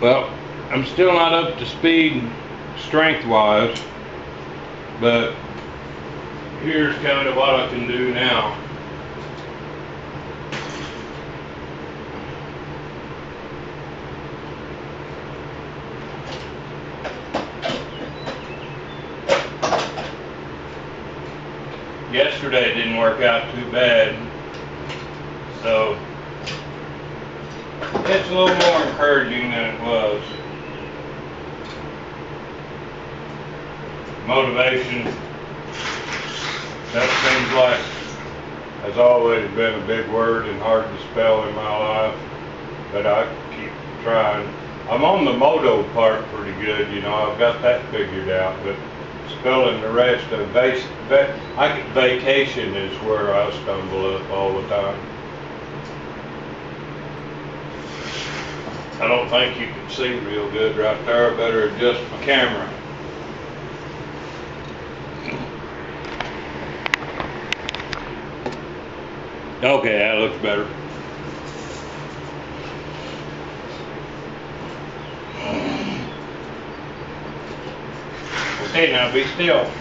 Well, I'm still not up to speed strength wise, but here's kind of what I can do now. Yesterday didn't work out too bad, so it's a little more encouraging than it was. Motivation, that seems like has always been a big word and hard to spell in my life, but I keep trying. I'm on the moto part pretty good, you know, I've got that figured out, but spelling the rest of vac, vac, I, vacation is where I stumble up all the time. I don't think you can see real good right there. I better adjust my camera. Okay, that looks better. Okay, now be still.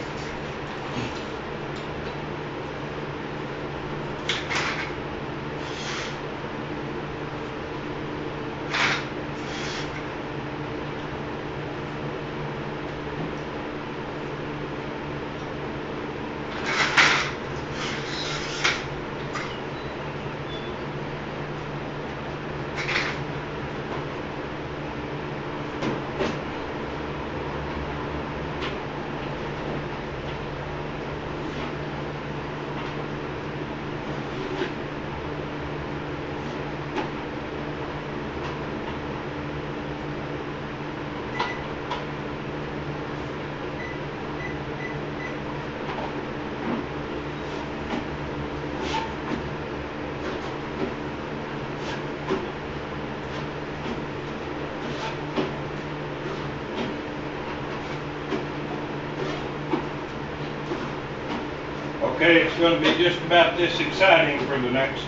Okay, it's going to be just about this exciting for the next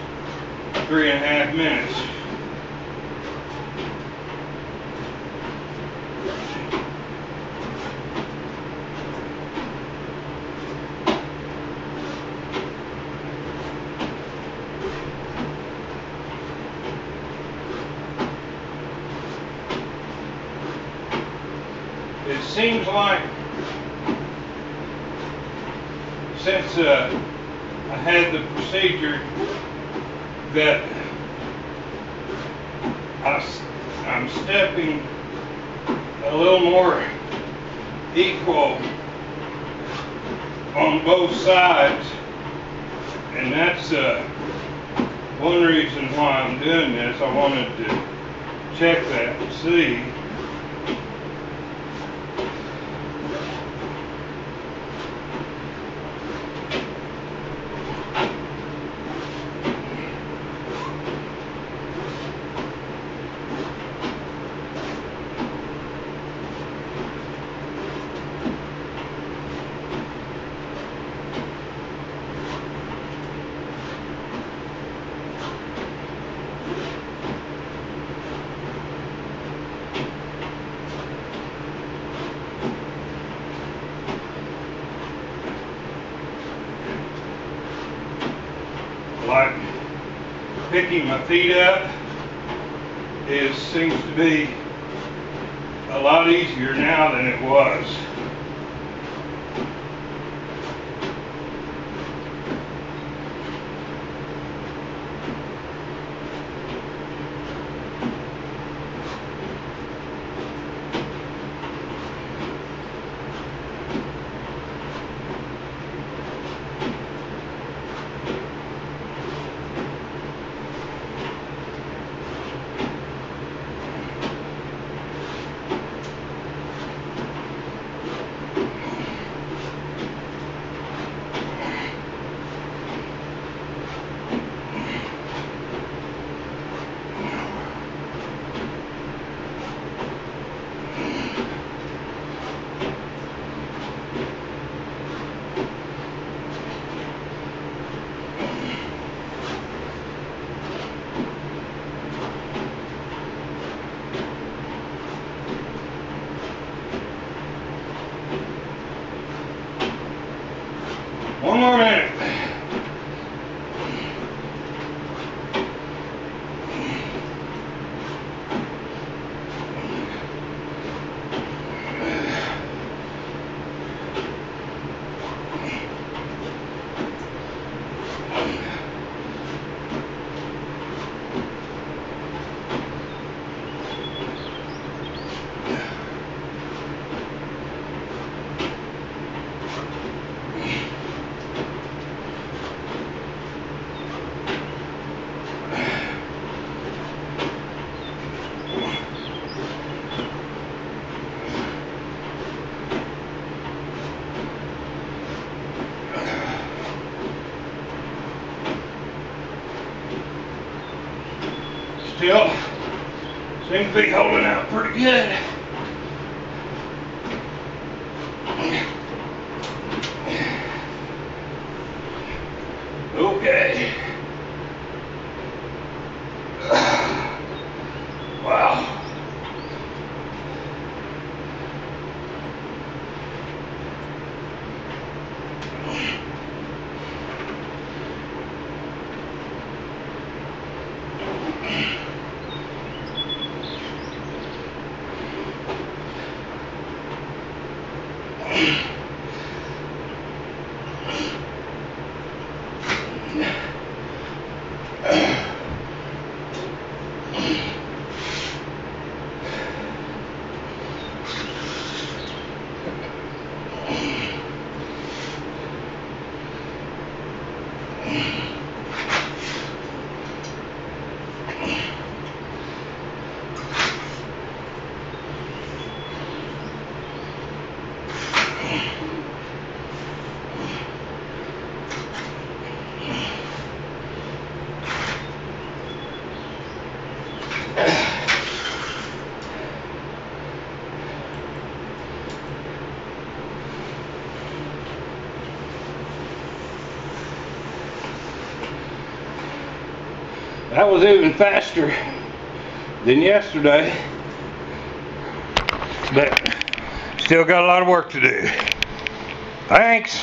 three and a half minutes. It seems like since uh, I had the procedure that I, am stepping a little more equal on both sides and that's uh, one reason why I'm doing this. I wanted to check that and see like picking my feet up is seems to be a lot easier now than it was. More Still seem to be holding out pretty good. Thank you. That was even faster than yesterday. But still got a lot of work to do. Thanks.